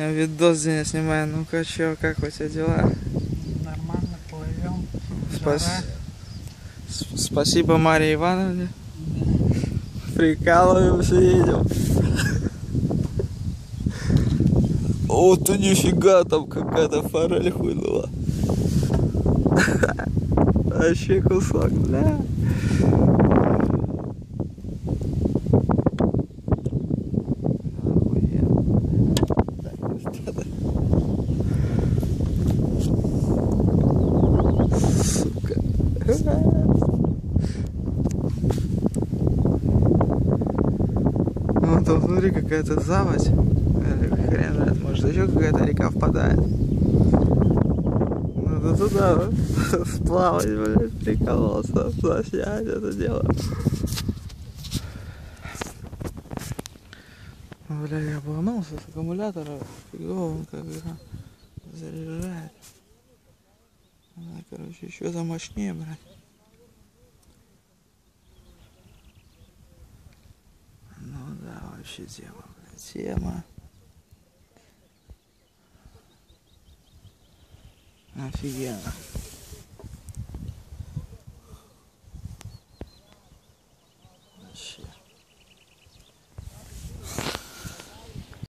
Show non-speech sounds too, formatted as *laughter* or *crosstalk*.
Я видос день снимаю. Ну-ка, чё, как у тебя дела? Нормально плывем. Спас- Спасибо Марии Ивановне. Прикалываемся, едем. О, ты нифига, там какая-то форель хуйнула. *laughs* Вообще кусок, бля. Охуенно. Ну, там смотри, какая-то заводь. Хрен знает, может еще какая-то река впадает. Надо туда *laughs* сплавать, блядь, прикололся, заснять это дело. Бля, я обогнулся с аккумулятора, фигово он как заряжает. Короче, еще замощнее брать. Ну да, вообще тема, блядь, тема. Офигенно.